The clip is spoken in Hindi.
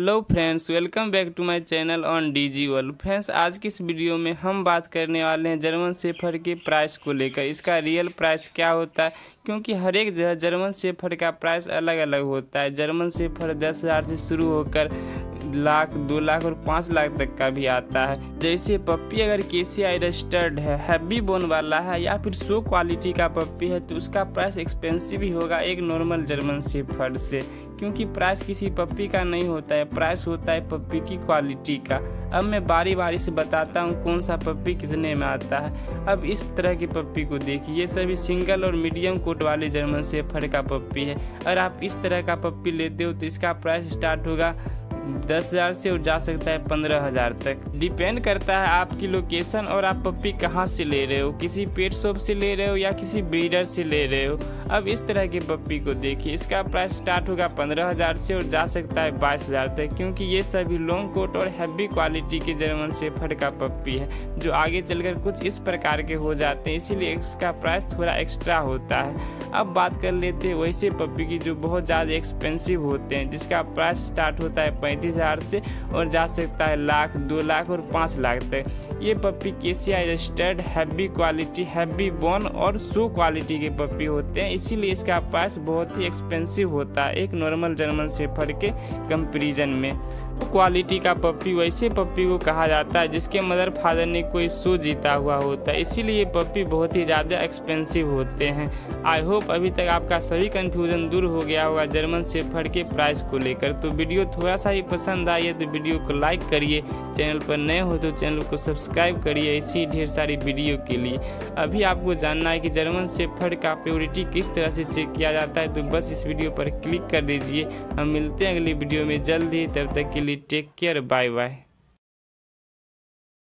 Hello friends, welcome back to my channel on DG world. Friends, आज की इस वीडियो में हम बात करने वाले हैं जर्मन सेफर के प्राइस को लेकर। इसका रियल प्राइस क्या होता है? क्योंकि हर एक जगह जर्मन सेफर का प्राइस अलग अलग होता है। जर्मन सेफर दस हज़ार से शुरू होकर लाख, दो लाख और पाँच लाख तक का भी आता है। जैसे पप्पी अगर के सी आई रजिस्टर्ड है हैवी बोन वाला है या फिर सो क्वालिटी का पप्पी है तो उसका प्राइस एक्सपेंसिव ही होगा एक नॉर्मल जर्मन सेफर्ड से। क्योंकि प्राइस किसी पप्पी का नहीं होता है प्राइस होता है पप्पी की क्वालिटी का। अब मैं बारी बारी से बताता हूँ कौन सा पप्पी कितने में आता है। अब इस तरह की पप्पी को देखिए, ये सभी सिंगल और मीडियम कोट वाले जर्मन सेफर का पप्पी है। अगर आप इस तरह का पप्पी लेते हो तो इसका प्राइस स्टार्ट होगा दस हज़ार से और जा सकता है, पंद्रह हज़ार तक। डिपेंड करता है आपकी लोकेशन और आप पप्पी कहाँ से ले रहे हो। किसी पेट शॉप से ले रहे हो या किसी ब्रीडर से ले रहे हो। अब इस तरह के पप्पी को देखिए, इसका प्राइस स्टार्ट होगा पंद्रह हज़ार से और जा सकता है, बाईस हज़ार तक, क्योंकि ये सभी लॉन्ग कोट और हैवी क्वालिटी के जर्मन सेफर का पप्पी है, जो आगे चलकर कुछ इस प्रकार के हो जाते हैं, इसीलिए इसका प्राइस थोड़ा एक्स्ट्रा होता है। अब बात कर लेते हैं वैसे पप्पी की, जो बहुत ज़्यादा एक्सपेंसिव होते हैं, जिसका प्राइस स्टार्ट होता है पैंतीस हज़ार से और जा सकता है लाख, दो लाख और पाँच लाख तक। ये puppy K C I registered heavy quality heavy bone और सो क्वालिटी के पप्पी होते हैं। इसीलिए इसका प्राइस बहुत ही एक्सपेंसिव होता है, एक नॉर्मल जर्मन सेफर के कंपेरिजन में। क्वालिटी का पप्पी वैसे पप्पी को कहा जाता है, जिसके मदर फादर ने कोई शो जीता हुआ होता है। इसीलिए पप्पी बहुत ही ज़्यादा एक्सपेंसिव होते हैं। आई होप अभी तक आपका सभी कन्फ्यूज़न दूर हो गया होगा जर्मन सेफर के प्राइस को लेकर। तो वीडियो थोड़ा सा ही पसंद है तो वीडियो को लाइक करिए। चैनल पर नए हो तो चैनल को सब्सक्राइब करिए इसी ढेर सारी वीडियो के लिए। अभी आपको जानना है कि जर्मन सेफर का प्योरिटी किस तरह से चेक किया जाता है तो बस इस वीडियो पर क्लिक कर दीजिए। हम मिलते हैं अगली वीडियो में जल्द ही। तब तक के लिए टेक केयर बाय बाय